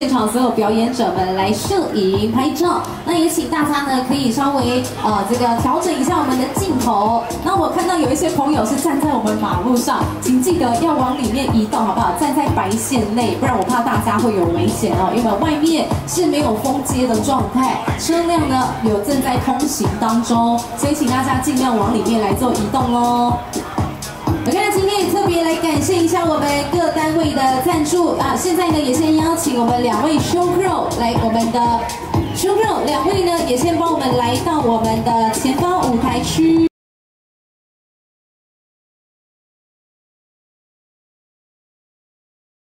现场所有表演者们来摄影拍照，那也请大家呢可以稍微呃这个调整一下我们的镜头。那我看到有一些朋友是站在我们马路上，请记得要往里面移动，好不好？站在白线内，不然我怕大家会有危险哦，因为外面是没有封街的状态，车辆呢有正在通行当中，所以请大家尽量往里面来做移动哦。我们各单位的赞助啊！现在呢，也先邀请我们两位 show girl 来我们的 show girl 两位呢，也先帮我们来到我们的前方舞台区。